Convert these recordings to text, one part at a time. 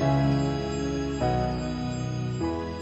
Business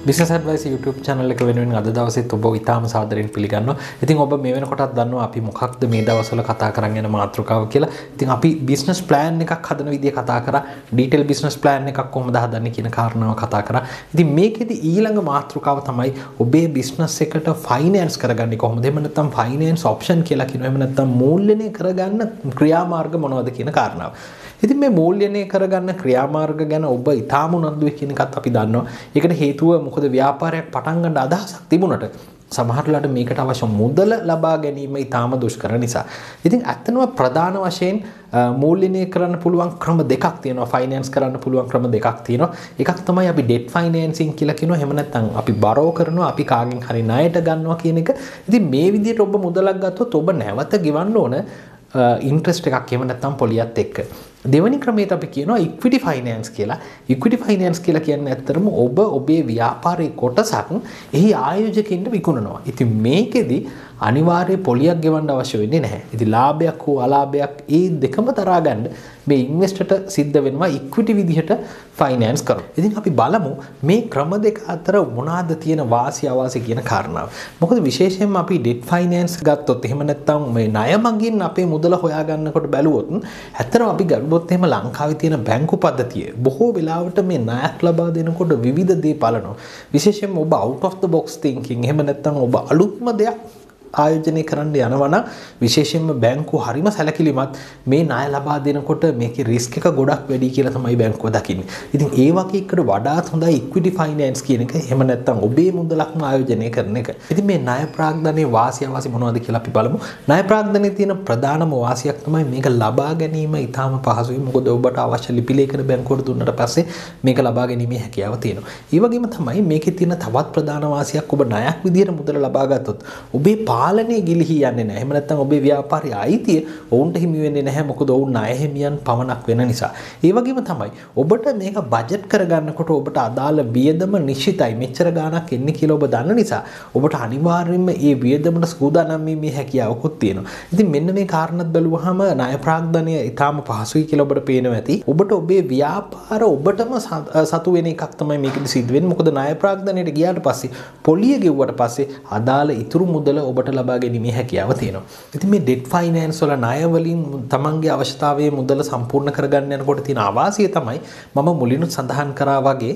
advice YouTube channel එක වෙනුවෙන් අද දවසෙත් ඔබ ඉතාම සාදරයෙන් පිළිගන්නවා. ඉතින් ඔබ මේ වෙනකොටත් දන්නවා අපි මොකක්ද මේ දවස්වල කතා කරන් යන මාතෘකාව කියලා. ඉතින් අපි බිස්නස් ප්ලෑන් එකක් හදන විදිය කතා කරා. ඩීටේල් බිස්නස් ප්ලෑන් එකක් කොහොමද හදන්නේ කියන කාරණාව කතා කරා. ඉතින් මේකෙදි ඊළඟ මාතෘකාව තමයි ඔබේ බිස්නස් එකට ෆයිනෑන්ස් කරගන්නේ කොහොමද? එහෙම නැත්නම් ෆයිනෑන්ස් ඔප්ෂන් කියලා කියනවා. එහෙම නැත්නම් මූල්‍යණය කරගන්න ක්‍රියාමාර්ග මොනවද කියන කාරණාව. ඉතින් මේ මූල්‍යණය කරගන්න ක්‍රියාමාර්ග ගැන ඔබ ඉතාම උනන්දුවේ කියන එකත් අපි දන්නවා. ඒකට හේතුව මොකද ව්‍යාපාරයක් පටන් ගන්න අදහසක් තිබුණට සමහරලාට මේකට අවශ්‍ය මුදල ලබා ගැනීම ඉතාම දුෂ්කර නිසා. ඉතින් ඇත්තනම ප්‍රධාන වශයෙන් මූල්‍යනය කරන්න පුළුවන් ක්‍රම දෙකක් තියෙනවා ෆයිනෑන්ස් කරන්න පුළුවන් ක්‍රම දෙකක් තියෙනවා. එකක් තමයි අපි ඩෙට් ෆයිනෑන්සින් කියලා කියනවා. එහෙම නැත්නම් අපි බරෝ කරනවා අපි කාගෙන් හරි ණයට ගන්නවා කියන එක. ඉතින් මේ විදිහට ඔබ මුදලක් ගත්තොත් ඔබ නැවත ගෙවන්න ඕන ඉන්ට්‍රස්ට් එකක් එහෙම නැත්නම් පොලියත් එක්ක. දෙවනි ක්‍රමයට අපි කියනවා ඉක්විටි ෆයිනෑන්ස් කියලා ඉක්විටි ෆයිනෑන්ස් කියලා කියන්න ඇත්තරම ඔබ ඔබේ ව්‍යාපාරයේ කොටසක් එහි ආයෝජකින්ට විකුණනවා. ඉතින් මේකෙදි අනිවාර්ය පොලියක් ගෙවන්න අවශ්‍ය වෙන්නේ නැහැ. ඉතින් ලාභයක් හෝ අලාභයක් ඒ දෙකම දරා ගන්න මේ ඉන්වෙස්ටර්ට සිද්ධ වෙනවා ඉක්විටි විදිහට ෆයිනෑන්ස් කරනවා. ඉතින් අපි බලමු මේ ක්‍රම දෙක අතර මොනවාද තියෙන වාසි අවාසි කියන කාරණාව. මොකද විශේෂයෙන්ම අපි ඩෙට් ෆයිනෑන්ස් ගත්තොත් එහෙම නැත්නම් මේ ණය මගින් අපේ මුදල හොයාගන්නකොට බැලුවොත් ඇත්තටම අපි ගත්තොත් එහෙම ලංකාවේ තියෙන බැංකු පද්ධතිය බොහෝ වෙලාවට මේ ණයක් ලබා දෙනකොට විවිධ දේ බලනවා. විශේෂයෙන්ම ඔබ out of the box thinking එහෙම නැත්නම් ඔබ අලුත්ම දෙයක් ආයෝජනය කරන්න යනවනම් විශේෂයෙන්ම බැංකුව හරිම සැලකිලිමත් මේ ණය ලබා දෙනකොට මේකේ රිස්ක් එක ගොඩක් වැඩි කියලා තමයි බැංකුව දකින්නේ. ඉතින් ඒ වගේ එකට වඩාත් හොඳයි ඉක්විටි ෆයිනෑන්ස් කියන එක. එහෙම නැත්නම් ඔබේ මුදලක්ම ආයෝජනය කරන එක. ඉතින් මේ ණය ප්‍රාග්ධනයේ වාසිය අවාසි මොනවද කියලා අපි බලමු. ණය ප්‍රාග්ධනයේ තියෙන ප්‍රධානම වාසියක් තමයි මේක ලබා ගැනීම ඉතාම පහසුයි. මොකද ඔබට අවශ්‍ය ලිපි ලේඛන බැංකුවට දුන්නට පස්සේ මේක ලබා ගැනීමේ හැකියාව තියෙනවා. ඒ වගේම තමයි මේකේ තියෙන තවත් ප්‍රධාන වාසියක් ඔබ ණයක් විදිහට මුදල ලබා ගත්තොත් ඔබේ පාලනය ගිලිහි යන්නේ නැහැ. එහෙම නැත්නම් ඔබේ ව්‍යාපාරයේ අයිතිය ඔවුන්ට හිමි වෙන්නේ නැහැ. මොකද ඔවුන් ණය හිමියන් පමණක් වෙන නිසා. ඒ වගේම තමයි ඔබට මේක බජට් කරගන්නකොට ඔබට අදාළ වියදම නිශ්චිතයි. මෙච්චර ගාණක් එන්නේ කියලා ඔබ දන්න නිසා ඔබට අනිවාර්යයෙන්ම මේ වියදමට සූදානම් වීමේ හැකියාවකුත් තියෙනවා. ඉතින් මෙන්න මේ කාරණත් බැලුවහම ණය ප්‍රාග්ධනය ඊටාම පහසුයි කියලා ඔබට පේනවා ඇති. ඔබට ඔබේ ව්‍යාපාර ඔබටම සතු වෙන එකක් තමයි මේකද සිද්ධ වෙන්නේ. මොකද ණය ප්‍රාග්ධනයට ගියාට පස්සේ පොලිය ගෙව්වට පස්සේ අදාළ ඉතුරු මුදල ඔබට ලබා ගැනීමේ හැකියාව තියෙනවා. ඉතින් මේ ඩෙට් ෆයිනෑන්ස් වල ණය වලින් තමන්ගේ අවශ්‍යතාවයේ මුදල සම්පූර්ණ කරගන්න යනකොට තියෙන අවාසිය තමයි මම මුලිනුත් සඳහන් කරා වගේ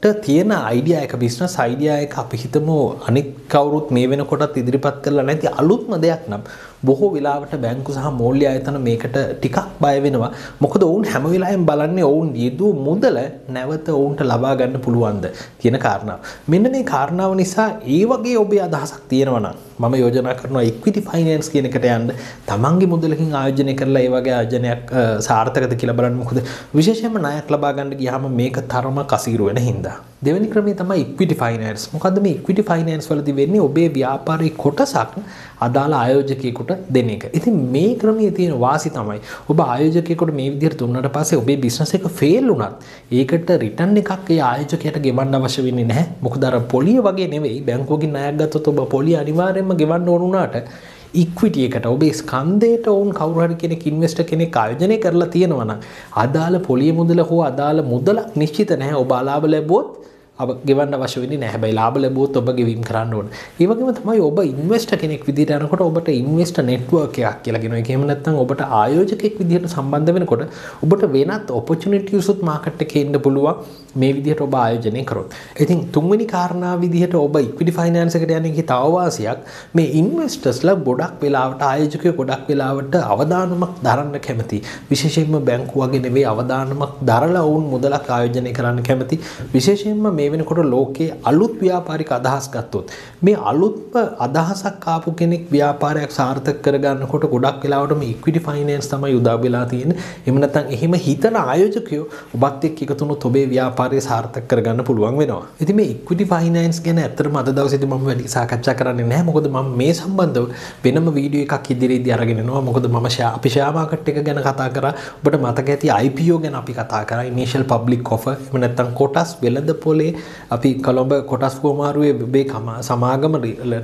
ඔබට තියෙන අයිඩියා එක බිස්නස් අයිඩියා එක අපි හිතමු අනික් කවුරුත් මේ වෙනකොටත් ඉදිරිපත් කරලා නැති අලුත්ම දෙයක් නම් බොහෝ වෙලාවට බැංකු සහ මූල්‍ය ආයතන මේකට ටිකක් බය වෙනවා. මොකද ඔවුන් හැම වෙලාවෙම බලන්නේ ඔවුන් යෙදූ මුදල නැවත ඔවුන්ට ලබා ගන්න පුළුවන්ද කියන කාරණාව. මෙන්න මේ කාරණාව නිසා ඒ වගේ ඔබේ අදහසක් තියෙනවා නම් මම යෝජනා කරනවා ඉක්විටි ෆයිනෑන්ස් කියන එකට යන්න. තමන්ගේ මුදලකින් ආයෝජනය කරලා ඒ වගේ ආයෝජනයක් සාර්ථකද කියලා බලන්න. මොකද විශේෂයෙන්ම ණයක් ලබා ගන්න ගියාම මේක තරම කසීරු වෙන හින්දා. දෙවැනි ක්‍රමය තමයි ඉක්විටි ෆයිනෑන්ස්. මොකද්ද මේ ඉක්විටි ෆයිනෑන්ස් වලදී වෙන්නේ ඔබේ ව්‍යාපාරයේ කොටසක් අදාළ ආයෝජකයෙකුට දෙන එක. ඉතින් මේ ක්‍රමයේ තියෙන වාසි තමයි ඔබ ආයෝජකයෙකුට මේ විදිහට දුන්නට පස්සේ ඔබේ බිස්නස් එක ෆේල් වුණත් ඒකට රිටර්න් එකක් ඒ ආයෝජකයට ගෙවන්න අවශ්‍ය වෙන්නේ නැහැ. මොකද අර පොලිය වගේ නෙවෙයි බැංකුවකින් ණයක් ගත්තොත් ඔබ පොලිය අනිවාර්යයෙන්ම ගෙවන්න ඕන වුණාට ඉක්විටිය එකට. ඔබේ ස්කන්දයට ඔවුන් කවුරුහරි කෙනෙක් ඉන්වෙස්ටර් කෙනෙක් ආයෝජනය කරලා තියෙනවා නම් අදාළ පොලිය මුදල හෝ අදාළ මුදලක් නිශ්චිත නැහැ. ඔබ අලාභ ලැබුවොත් අව ගෙවන්න අවශ්‍ය වෙන්නේ නැහැ. හැබැයි ලාභ ලැබුවොත් ඔබ ගෙවීම කරන්න ඕන. ඒ වගේම තමයි ඔබ ඉන්වෙස්ටර් කෙනෙක් විදිහට යනකොට ඔබට ඉන්වෙස්ටර් නෙට්වර්ක් එකක් කියලා කියනවා. ඒක එහෙම නැත්නම් ඔබට ආයෝජකෙක් විදිහට සම්බන්ධ වෙනකොට ඔබට වෙනත් ඔපචුනිටිස් උත් මාකට් එකේ ඉන්න පුළුවන් මේ විදිහට ඔබ ආයෝජනය කරොත්. ඉතින් තුන්වෙනි කාරණා විදිහට ඔබ ඉක්විටි ෆයිනෑන්ස් එකට යන එකේ තව වාසියක් මේ ඉන්වෙස්ටර්ස්ලා ගොඩක් වෙලාවට ආයෝජකයෝ ගොඩක් වෙලාවට අවදානමක් දරන්න කැමති. විශේෂයෙන්ම බැංකු වගේ නෙවෙයි අවදානමක් දරලා වුන් මුදලක් ආයෝජනය කරන්න කැමති. විශේෂයෙන්ම මේ මේ වෙනකොට ලෝකයේ අලුත් ව්‍යාපාරික අදහස් ගත්තොත් මේ අලුත්ම අදහසක් ආපු කෙනෙක් ව්‍යාපාරයක් සාර්ථක කරගන්නකොට ගොඩක් වෙලාවට මේ ඉක්විටි ෆයිනෑන්ස් තමයි උදා වෙලා තියෙන්නේ. එහෙම නැත්නම් එහෙම හිතන ආයෝජකයෝ ඔබත් එක්ක එකතු වුණොත් ඔබේ ව්‍යාපාරය සාර්ථක කරගන්න පුළුවන් වෙනවා. ඉතින් මේ ඉක්විටි ෆයිනෑන්ස් ගැන ඇත්තටම අද දවසේදී මම වැඩි සාකච්ඡා කරන්නේ නැහැ. මොකද මම මේ සම්බන්ධව වෙනම වීඩියෝ එකක් ඉදිරියේදී අරගෙන එනවා. මොකද මම අපි ෂෙයා මාකට් එක ගැන කතා කරා. ඔබට මතක ඇති IPO ගැන අපි කතා කරා. ඉනිෂියල් පබ්ලික් ඔෆර් එහෙම නැත්නම් කොටස් වෙළඳ පොලේ අපි කොළඹ කොටස් කෝමාරුවේ බේ සමාගම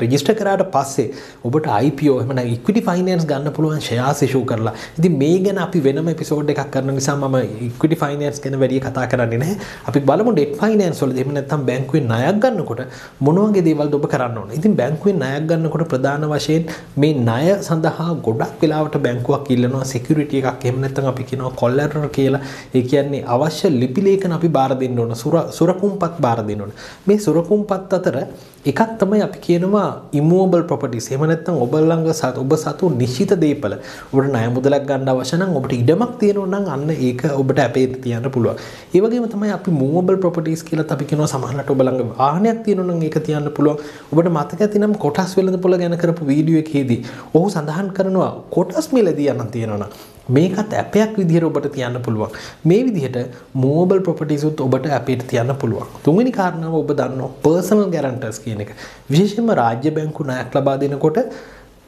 රෙජිස්ට කරට පස්සේ ඔබට IPෝ එමන ඉක්විටි ෆයිනන්ස් ගන්න පුළුවන් ශයාසිෂූ කරලා. ඉති මේ ගැන අපි වෙනම පිසෝඩ් එකක් කරන නිසා ම ඉක්විටි ෆයිනන්ස් ගැන වැඩිය කතා කරන්නේ නැහැ. අපි බලමු ඩෙට් ෆයිනන්ස් වල දෙම නැත්තම් බැංකුවෙන් ණයක් ගන්නකොට මොනවගේ දේවල් ඔබ කරන්න ඕන. ඉතින් බැංකුවෙන් ණයක් ගන්නකොට ප්‍රධාන වශයෙන් මේ ණය සඳහා ගොඩක් වෙලාවට බැංකුවක් ඉල්ලනවා සිකියුරිටි එකක් එහෙම නැත්නම් අපි කියනවා කොලරල් කියලා. ඒ කියන්නේ අවශ්‍ය ලිපි ලේඛන අපි බාර දෙන්න ඕන. සුරකුම්පත් බාර දෙන්න ඕන. මේ සුරකුම්පත් අතර එකක් තමයි අපි කියනවා ඉමූවබල් ප්‍රොපර්ටිස් එහෙම නැත්නම් ඔබ ළඟ සත් ඔබ සතු නිශ්චිත දේපල. ඔබට ණය මුදලක් ගන්න අවශ්‍ය නම් ඔබට ඉඩමක් තියෙනවා නම් අන්න ඒක ඔබට අපේ තියන්න පුළුවන්. ඒ වගේම තමයි අපි මූවබල් ප්‍රොපර්ටිස් කියලා අපි කියනවා සමහරවිට ඔබ ළඟ වාහනයක් තියෙනවා නම් ඒක තියන්න පුළුවන්. ඔබට මතක ඇතිනම් කොටස් වෙළඳපොළ ගැන කරපු වීඩියෝ එකේදී ඔහු සඳහන් කරනවා කොටස් මිලදී යන්න තියෙනවා නම්. මේකත් ඇපයක් විදිහට ඔබට තියන්න පුළුවන්. මේ විදිහට මෝබල් ප්‍රොපටිසුත් ඔබට අපේට තියන්න පුළුවන්. තුන්වෙනි කාරණාව ඔබ දන්න පර්සනල් ගැරන්ටර්ස් කියන එක. විශේෂයෙන්ම රාජ්‍ය බැංකු ණයක් ලබා දෙනකොට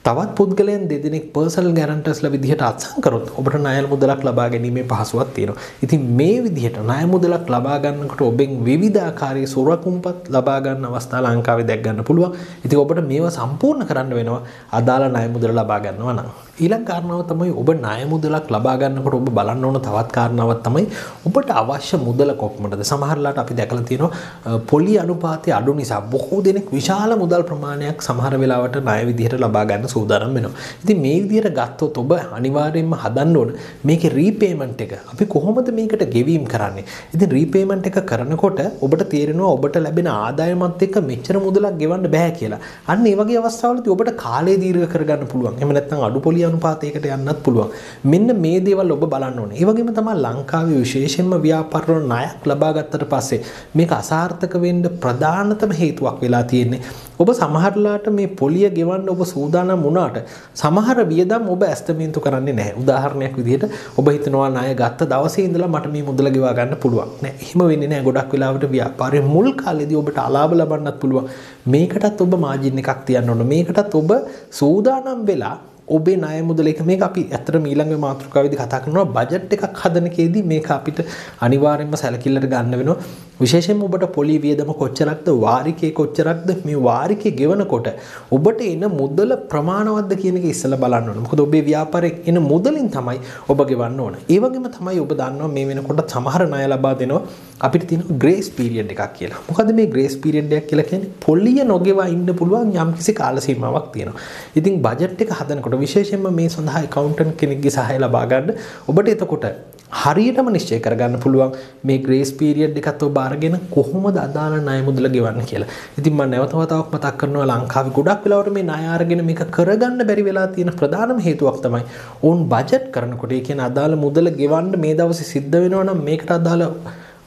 තවත් පුද්ගලයන් දෙදෙනෙක් පර්සල් ගැරන්ටස්ල විදිහට අත්සන් කරොත් ඔබට ණය මුදලක් ලබා ගැනීමේ පහසුවක් තියෙනවා. ඉතින් මේ විදිහට ණය මුදලක් ලබා ගන්නකොට ඔබෙන් විවිධාකාරයේ සොරකුම්පත් ලබා ගන්න අවස්ථා ලංකාවේ දැක් ගන්න පුළුවන්. ඉතින් ඔබට මේවා සම්පූර්ණ කරන්න වෙනවා අදාළ ණය මුදල ලබා ගන්නවා නම්. ඊළඟ කාරණාව තමයි ඔබ ණය මුදලක් ලබා ගන්නකොට ඔබ බලන්න ඕන තවත් කාරණාවක් තමයි ඔබට අවශ්‍ය මුදල කොපමණද සමහරලාට අපි දැකලා තියෙනවා පොලි අනුපාතය අඩු නිසා බොහෝ දෙනෙක් විශාල මුදල් ප්‍රමාණයක් සමහර වෙලාවට ණය විදිහට ලබා ගන්න සූදානම් වෙනවා. ඉතින් මේ විදිහට ගත්තොත් ඔබ අනිවාර්යයෙන්ම හදන්න ඕන මේකේ රීපේමන්ට් එක අපි කොහොමද මේකට ගෙවීම් කරන්නේ? ඉතින් රීපේමන්ට් එක කරනකොට ඔබට තේරෙනවා ඔබට ලැබෙන ආදායමත් එක්ක මෙච්චර මුදලක් ගෙවන්න බෑ කියලා. අන්න ඒ වගේ අවස්ථාවලදී ඔබට කාලය දීර්ඝ කරගන්න පුළුවන්. එහෙම නැත්නම් අඩු පොලි අනුපාතයකට යන්නත් පුළුවන්. මෙන්න මේ දේවල් ඔබ බලන්න ඕනේ. ඒ වගේම තමයි ලංකාවේ විශේෂයෙන්ම ව්‍යාපාර ණයක් ලබා ගත්තට පස්සේ මේක අසාර්ථක වෙන්න ප්‍රධානතම හේතුවක් වෙලා තියෙන්නේ. ඔබ සමහරලාට මේ පොලිය ගෙවන්න ඔබ සූදානම් වුණාට සමහර වියදම් ඔබ ඇස්තමේන්තු කරන්නේ නැහැ. උදාහරණයක් විදිහට ඔබ හිතනවා ණය ගත්ත දවසේ ඉඳලා මට මේ මුදල ගෙවා ගන්න පුළුවන්. නෑ එහෙම වෙන්නේ නෑ. ගොඩක් වෙලාවට ව්‍යාපාරයේ මුල් කාලේදී ඔබට අලාභ ලබන්නත් පුළුවන්. මේකටත් ඔබ මාජින් එකක් තියන්න ඕන. මේකටත් ඔබ සූදානම් වෙලා ඔබේ ණය මුදල එක මේක අපි ඇත්තට ඊළඟ මාතෘකාවේදී කතා කරනවා බජට් එකක් හදනකේදී මේක අපිට අනිවාර්යයෙන්ම සැලකිල්ලට ගන්න වෙනවා විශේෂයෙන්ම ඔබට පොලි වියදම කොච්චරක්ද වාරිකේ කොච්චරක්ද මේ වාරිකේ ගෙවනකොට ඔබට එන මුදල ප්‍රමාණවත්ද කියන එක ඉස්සෙල්ලා බලන්න ඕනේ. මොකද ඔබේ ව්‍යාපාරයේ එන මුදලින් තමයි ඔබ ගෙවන්න ඕන. ඒ වගේම තමයි ඔබ දන්නවා මේ වෙනකොට සමහර ණය ලබා දෙනවා අපිට තියෙන ග්‍රේස් පීරියඩ් එකක් කියලා. මොකද මේ ග්‍රේස් පීරියඩ් එකක් කියලා කියන්නේ පොලිය නොගෙවා ඉන්න පුළුවන් යම්කිසි කාල සීමාවක් තියෙනවා. ඉතින් බජට් එක හදනකොට විශේෂයෙන්ම මේ සඳහා ඇකවුන්ටන්ට් කෙනෙක්ගේ සහාය ලබා ගන්න ඔබට එතකොට හරියටම නිශ්චය කරගන්න පුළුවන් මේ ග්‍රේස් පීරියඩ් එකත් ඔබ අරගෙන කොහොමද අදාළ ණය මුදල ගෙවන්න කියලා. ඉතින් මම නැවත වතාවක් මතක් කරනවා ලංකාවේ ගොඩක් වෙලාවට මේ ණය අරගෙන මේක කරගන්න බැරි වෙලා තියෙන ප්‍රධානම හේතුවක් තමයි ඔවුන් බජට් කරනකොට ඒ කියන්නේ අදාළ මුදල ගෙවන්න මේ දවසේ සිද්ධ වෙනවා නම් මේකට අදාළ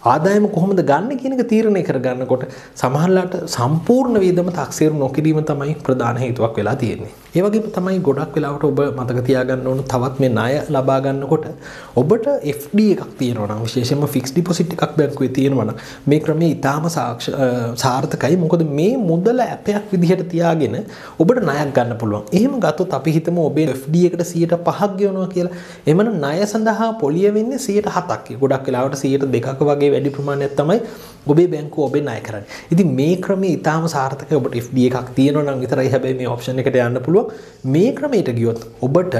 ආදායම කොහොමද ගන්න කියන එක තීරණය කරගන්නකොට සමහරලාට සම්පූර්ණ වේදම තක්සේරු නොකිරීම තමයි ප්‍රධාන හේතුවක් වෙලා තියෙන්නේ. ඒ වගේම තමයි ගොඩක් වෙලාවට ඔබ මතක තියාගන්න ඕන තවත් මේ ණය ලබා ගන්නකොට ඔබට FD එකක් තියෙනවා නම් විශේෂයෙන්ම ෆික්ස් ඩිපොසිට් එකක් බැංකුවේ තියෙනවා නම් මේ ක්‍රමය ඊටාම සාර්ථකයි. මොකද මේ මුදල ඇපයක් විදිහට තියාගෙන ඔබට ණයක් ගන්න පුළුවන්. එහෙම ගත්තොත් අපි හිතමු ඔබේ FD එකට 105ක් ගෙවනවා කියලා. එමනම් ණය සඳහා පොලිය වෙන්නේ 107ක්. ගොඩක් වෙලාවට 102ක වගේ වැඩි ප්‍රමාණයක් තමයි ඔබේ බැංකුව ඔබේ ණය කරන්නේ. ඉතින් මේ ක්‍රමය ඊටාම සාර්ථකයි. ඔබට FD එකක් තියෙනවා නම් විතරයි හැබැයි මේ ඔප්ෂන් එකට යන්න පුළුවන්. මේ ක්‍රමයට ගියොත් ඔබට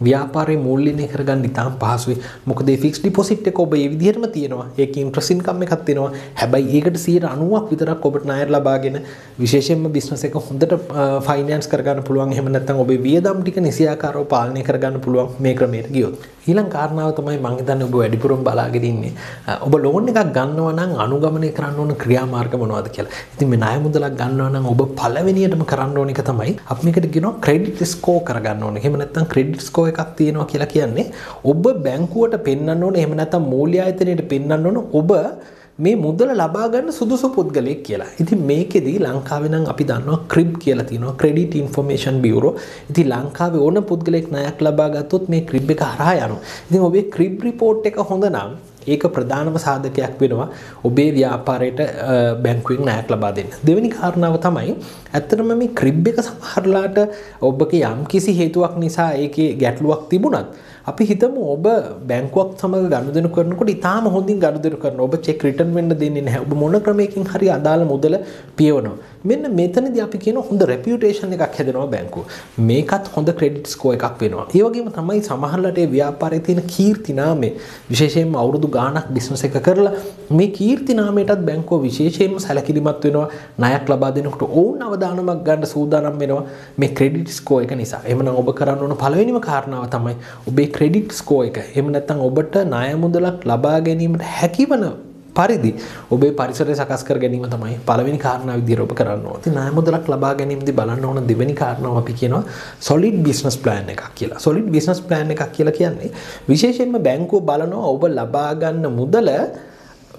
ව්‍යාපාරයේ මූල්‍යනය කරගන්න ඉතාම පහසුයි. මොකද මේ ෆික්ස් ඩිපොසිට් එක ඔබ ඒ විදිහටම තියෙනවා. ඒකේ ඉන්ට්‍රස්ට් ඉන්කම් එකක් තියෙනවා. හැබැයි ඒකට 90ක් විතරක් ඔබට ණය ලබාගෙන විශේෂයෙන්ම බිස්නස් එක හොඳට ෆයිනෑන්ස් කරගන්න පුළුවන්. එහෙම නැත්නම් ඔබේ වියදම් ටික නිසියාකාරව පාලනය කරගන්න පුළුවන් මේ ක්‍රමයට ගියොත්. ඊළඟ කාරණාව තමයි මම හිතන්නේ ඔබ වැඩිපුරම බලාගෙන ඉන්නේ. ඔබ ලෝන් එකක් ගන්නවා නම් අනුගමනය කරන්න ඕන ක්‍රියාමාර්ග මොනවද කියලා. ඉතින් මේ ණය මුදලක් ගන්නවා නම් ඔබ පළවෙනියටම කරන්න ඕන එක තමයි අපි මේකට කියනවා ක්‍රෙඩිට් ස්කෝර් කරගන්න ඕනේ. එහෙම නැත්නම් ක්‍රෙඩිට් ස්කෝර් එකක් තියෙනවා කියලා කියන්නේ ඔබ බැංකුවට පෙන්වන්න ඕනේ. එහෙම නැත්නම් මූල්‍ය ආයතනයට පෙන්වන්න ඕන ඔබ මේ මුදල ලබා ගන්න සුදුසු පුද්ගලයෙක් කියලා. ඉතින් මේකෙදී ලංකාවේ නම් අපි දන්නවා ක්‍රිබ් කියලා තියෙනවා ක්‍රෙඩිට් ඉන්ෆර්මේෂන් බියුරෝ. ඉතින් ලංකාවේ ඕන පුද්ගලයෙක් ණයක් ලබා ගත්තොත් මේ ක්‍රිබ් එක හරහා යනවා. ඉතින් ඔබේ ක්‍රිබ් රිපෝට් එක හොඳ නම් ඒක ප්‍රධානම සාධකයක් වෙනවා ඔබේ ව්‍යාපාරයට බැංකුවෙන් ණයක් ලබා දෙන්න. දෙවෙනි කාරණාව තමයි ඇත්තටම මේ ක්‍රිබ් එක සමහරලාට ඔබගේ යම් කිසි හේතුවක් නිසා ඒකේ ගැටලුවක් තිබුණත් අපි හිතමු ඔබ බැංකුවක් සමග ගනුදෙනු කරනකොට ඉතාම හොඳින් ගනුදෙනු කරන ඔබ චෙක් රිටර්න් වෙන්න දෙන්නේ නැහැ. ඔබ මොන ක්‍රමයකින් හරි අදාළ මුදල පියවනවා. මෙන්න මෙතනදී අපි කියන හොඳ රෙපියුටේෂන් එකක් හැදෙනවා බැංකුව. මේකත් හොඳ ක්‍රෙඩිට් ස්කෝ එකක් වෙනවා. ඒ වගේම තමයි සමහරලට ඒ ව්‍යාපාරයේ තියෙන කීර්ති නාමය විශේෂයෙන්ම අවුරුදු ගාණක් බිස්නස් එක කරලා මේ කීර්ති නාමයටත් බැංකුව විශේෂයෙන්ම සැලකිලිමත් වෙනවා. ණයක් ලබා දෙනකොට ඔවුන් අවදානමක් ගන්න සූදානම් වෙනවා මේ ක්‍රෙඩිට් ස්කෝ එක නිසා. එහෙමනම් ඔබ කරන්න ඕන පළවෙනිම කාරණාව තමයි ඔබේ ක්‍රෙඩිට් ස්කෝ එක. එහෙම නැත්නම් ඔබට ණය මුදලක් ලබා ගැනීමට හැකිවන පරිදි ඔබේ පරිසරය සකස් කර ගැනීම තමයි පළවෙනි කාරණාව විදිහට ඔබ කරන්න ඕනේ. ඉතින් ණය මුදලක් ලබා ගැනීමදී බලන්න ඕන දෙවෙනි කාරණාව අපි කියනවා solid business plan එකක් කියලා. solid business plan එකක් කියලා කියන්නේ විශේෂයෙන්ම බැංකුව බලනවා ඔබ ලබා ගන්න මුදල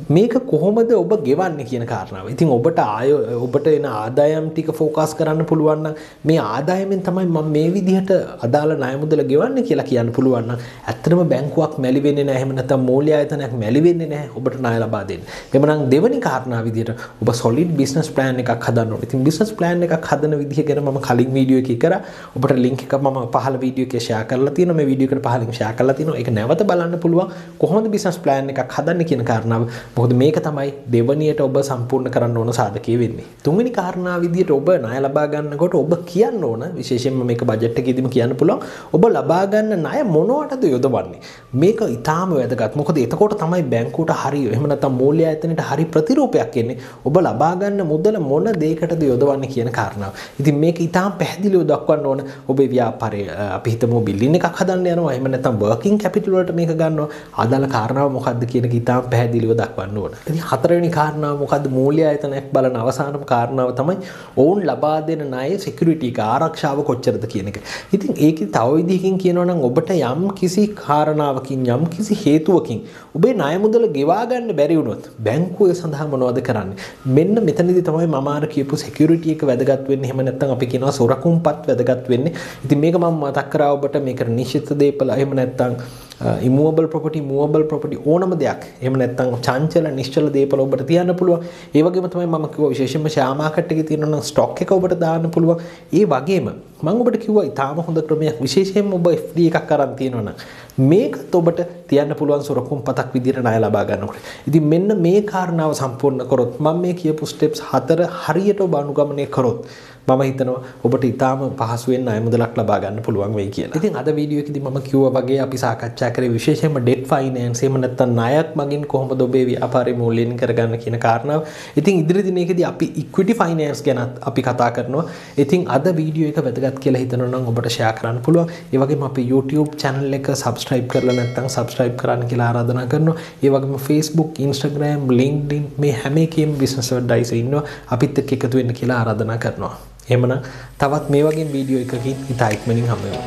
මේක කොහොමද ඔබ ගෙවන්න කියන කාරණාව. ඉතින් ඔබට ආය ඔබට එන ආදායම් ටික ફોකස් කරන්න පුළුවන් නම් මේ ආදායමෙන් තමයි මම මේ විදිහට අදාළ ණය මුදල ගෙවන්න කියලා කියන්න පුළුවන් නම් ඇත්තටම බැංකුවක් මැලි වෙන්නේ නැහැ. එහෙම නැත්නම් මූල්‍ය ආයතනයක් මැලි වෙන්නේ නැහැ ඔබට ණය ලබා දෙන්න. එhmenan දෙවෙනි කාරණාව විදිහට ඔබ solid business plan එකක් හදන්න ඕනේ. ඉතින් business plan එකක් හදන විදිහ ගැන මම කලින් වීඩියෝ එකේ කරා. ඔබට link එක මම පහළ වීඩියෝ එකේ share කරලා තියෙනවා. මේ වීඩියෝ එකට පහලින් share කරලා තියෙනවා. ඒක නැවත බලන්න පුළුවන්. කොහොමද business plan එකක් හදන්න කියන කාරණාව මොකද මේක තමයි දෙවනියට ඔබ සම්පූර්ණ කරන්න ඕන සාධකය වෙන්නේ. තුන්වෙනි කාරණා විදියට ඔබ ණය ලබා ගන්නකොට ඔබ කියන්න ඕන විශේෂයෙන්ම මේක බජට් එකේදීම කියන්න පුළුවන් ඔබ ලබා ගන්න ණය මොනවටද යොදවන්නේ. මේක ඊටාම වැදගත්. මොකද එතකොට තමයි බැංකුවට හරි එහෙම නැත්නම් මූල්‍ය ආයතනයට හරි ප්‍රතිරූපයක් එන්නේ. ඔබ ලබා ගන්න මුදල මොන දෙයකටද යොදවන්නේ කියන කාරණාව. ඉතින් මේක ඊටාම පැහැදිලිව දක්වන්න ඕන ඔබේ ව්‍යාපාරයේ අපි හිතමු බිල්ඩින් එකක් හදන්න යනවා. එහෙම නැත්නම් වර්කින් කැපිටල් වලට මේක ගන්නවා. අදාළ කාරණාව මොකක්ද කියන එක ඊටාම පැහැදිලිව දක්වන්න ඕන. ඉතින් හතරවෙනි කාරණාව මොකද්ද මූල්‍ය ආයතනයක් බලන අවසානම කාරණාව තමයි ඔවුන් ලබා දෙන ණය සිකියුරිටි එක ආරක්ෂාව කොච්චරද කියන එක. ඉතින් ඒකේ තව විදිහකින් කියනවා නම් ඔබට යම් කිසි කාරණාවකින් යම් කිසි හේතුවකින් ඔබේ ණය මුදල ගෙවා ගන්න බැරි වුණොත් බැංකුව සඳහා මොනවද කරන්නේ? මෙන්න මෙතනදී තමයි මම අර කියපු සිකියුරිටි එක වැදගත් වෙන්නේ. එහෙම නැත්නම් අපි කියනවා සොරකුම්පත් වැදගත් වෙන්නේ. ඉතින් මේක මම මතක් කරා ඔබට මේක නිශ්චිත දේපල එහෙම නැත්නම් ඉමුවබල් ප්‍රොපටි මුවබල් ප්‍රොපටි ඕනම දෙයක්. එම නැත්තං චංචල නිශ්චල දේපල ඔබට තියන්න පුළුවන්. ඒවගේ තමයි ම කිව විශේෂම ශාමාකට්ක තියන ස්ටොක් එක ඔබට දාන්න පුළුවන්. ඒ වගේම මං ඔබට කිව ඉතාම හොඳ ක්‍රමයක් විශේෂයෙන් ඔබ FD එකක් කරන් තියෙනවන මේකත් ඔබට තියන්න පුළුවන් සොරකුම් පතක් විදිර ණය ලබා ගන්නකොට ඉතින් මෙන්න මේ කාරණාව සම්පූර්ණ කරොත් මම මේ කියපු ස්ටෙප්ස් හතර හරියට ඔබ අනුගමනය කරොත් මම හිතනවා ඔබට ඉතාම පහසුවෙන් අය මුදලක් ලබා ගන්න පුළුවන් වෙයි කියලා. ඉතින් අද වීඩියෝ එකේදී මම කිව්වා වගේ අපි සාකච්ඡා කරේ විශේෂයෙන්ම ඩෙට් ෆයිනෑන්ස් එහෙම නැත්නම් ණයක් මගින් කොහොමද ඔබේ ව්‍යාපාරය මූල්‍යයෙන් කරගන්න කියන කාරණාව. ඉතින් ඉදිරි දිනයකදී අපි ඉක්විටි ෆයිනෑන්ස් ගැනත් අපි කතා කරනවා. ඉතින් අද වීඩියෝ එක වැදගත් කියලා හිතනවා නම් ඔබට ෂෙයා කරන්න පුළුවන්. ඒ වගේම අපේ YouTube channel එක subscribe කරලා නැත්නම් subscribe කරන්න කියලා ආරාධනා කරනවා. ඒ වගේම Facebook, Instagram, LinkedIn මේ හැම එකේම business advice ඉන්නවා. අපිත් එක්ක එකතු වෙන්න කියලා ආරාධනා කරනවා. එමන තවත් මේ වගේ වීඩියෝ එකකින් ඉතා ඉක්මනින් හම්බෙමු